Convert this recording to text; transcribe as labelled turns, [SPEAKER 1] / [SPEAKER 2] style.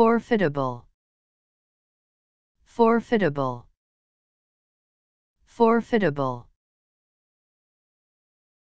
[SPEAKER 1] forfeitable. Forfeitable. Forfeitable.